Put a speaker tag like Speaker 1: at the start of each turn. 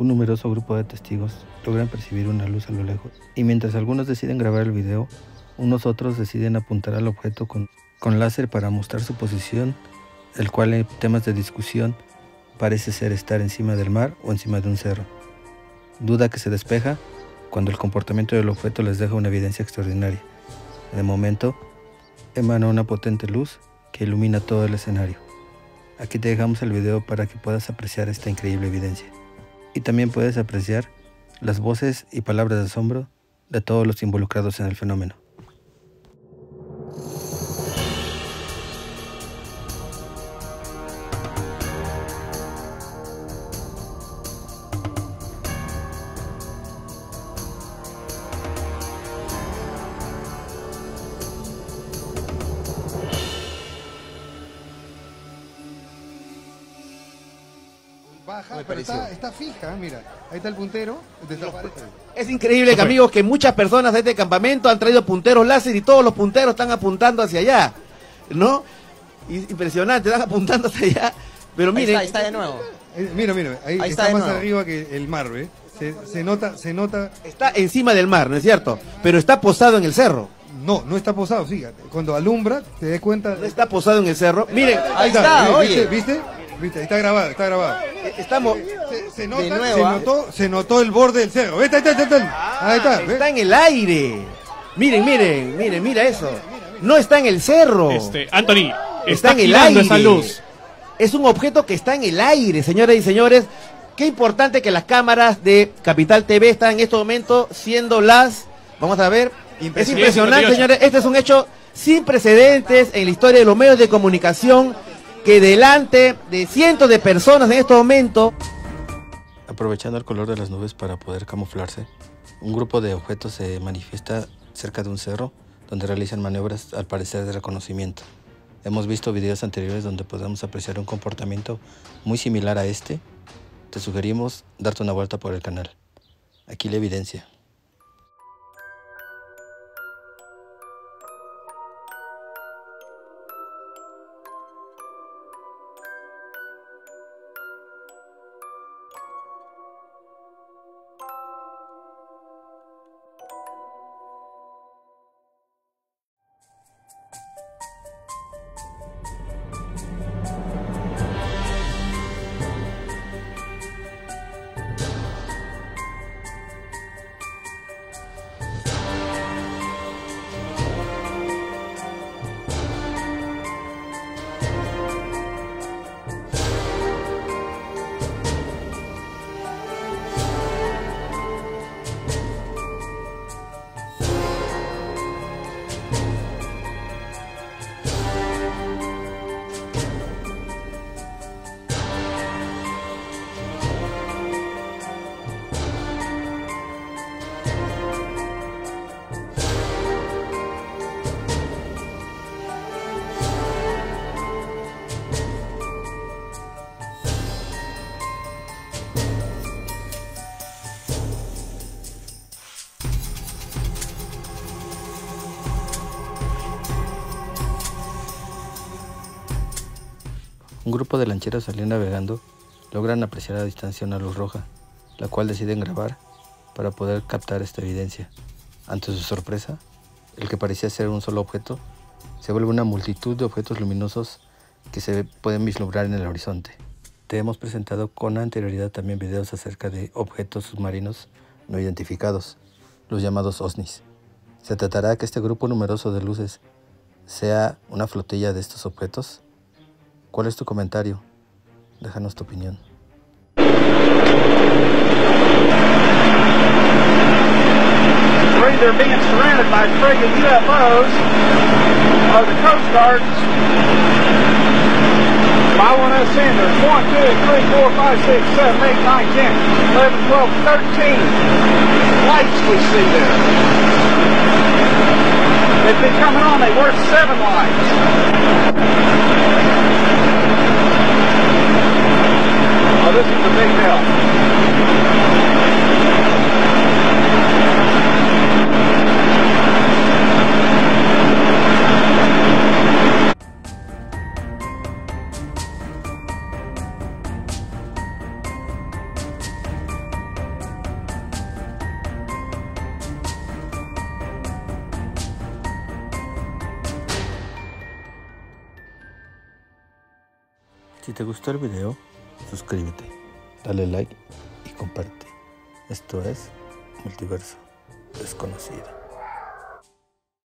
Speaker 1: un numeroso grupo de testigos logran percibir una luz a lo lejos. Y mientras algunos deciden grabar el video, unos otros deciden apuntar al objeto con, con láser para mostrar su posición, el cual en temas de discusión parece ser estar encima del mar o encima de un cerro. Duda que se despeja cuando el comportamiento del objeto les deja una evidencia extraordinaria. El momento, emana una potente luz que ilumina todo el escenario. Aquí te dejamos el video para que puedas apreciar esta increíble evidencia. Y también puedes apreciar las voces y palabras de asombro de todos los involucrados en el fenómeno.
Speaker 2: Baja, pero está, está fija, mira. Ahí está el puntero. desaparece.
Speaker 3: Es increíble que amigos que muchas personas de este campamento han traído punteros láser y todos los punteros están apuntando hacia allá, ¿no? Impresionante, están apuntando hacia allá. Pero
Speaker 4: Ahí
Speaker 3: miren,
Speaker 4: está, ahí está de nuevo.
Speaker 2: Eh, mira, mira, ahí,
Speaker 4: Ahí
Speaker 2: está,
Speaker 4: está
Speaker 2: más
Speaker 4: nuevo.
Speaker 2: arriba que el mar, ¿ve? Se, se nota, se nota.
Speaker 3: está encima del mar, ¿no es cierto? Pero está posado en el cerro.
Speaker 2: No, no está posado, fíjate. Cuando alumbra, te das cuenta.
Speaker 3: No está posado en el cerro. Miren,
Speaker 4: Ahí está,
Speaker 2: ¿viste?
Speaker 4: oye.
Speaker 2: ¿Viste? ¿Viste? Ahí está grabado, está grabado.
Speaker 3: estamos...
Speaker 2: Se, se nota,
Speaker 4: De nuevo,
Speaker 2: se,
Speaker 4: ¿ah?
Speaker 2: notó, se notó el borde del cerro. Ahí está, ahí está,
Speaker 3: en el aire. Miren, miren, miren, mira eso. No está en el cerro.
Speaker 5: Este, Anthony,
Speaker 3: está,
Speaker 5: está,
Speaker 3: en el aire.
Speaker 5: esa luz.
Speaker 3: Es un objeto que está en el aire, señoras y señores. Qué importante que las cámaras de Capital TV están en este momento siendo las. Vamos a ver. Es
Speaker 5: Impresionante.
Speaker 3: impresionante,
Speaker 5: 58.
Speaker 3: señores. Este es un hecho sin precedentes en la historia de los medios de comunicación que delante de cientos de personas en este momento
Speaker 1: Aprovechando el color de las nubes para poder camuflarse, un grupo de objetos se manifiesta cerca de un cerro donde realizan maniobras al parecer de reconocimiento. Hemos visto videos anteriores donde podemos apreciar un comportamiento muy similar a este. Te sugerimos darte una vuelta por el canal. Aquí la evidencia. Un grupo de lancheros al ir navegando logran apreciar a distancia una luz roja, la cual deciden grabar para poder captar esta evidencia. Ante su sorpresa, el que parecía ser un solo objeto se vuelve una multitud de objetos luminosos que se pueden vislumbrar en el horizonte. Te hemos presentado con anterioridad también videos acerca de objetos submarinos no identificados, los llamados OSNIs. Se tratará que este grupo numeroso de luces sea una flotilla de estos objetos. ¿Cuál es tu comentario? Déjanos tu opinión.
Speaker 6: They're being surrounded by friggin' UFOs of the Coast Guard. By one us in, there's one, two, three, four, five, six, seven, eight, nine, ten, eleven, twelve, thirteen lights we see there. They've been coming on, they were seven lights.
Speaker 1: Si te gustó el video, suscríbete, dale like y comparte. Esto es Multiverso Desconocido.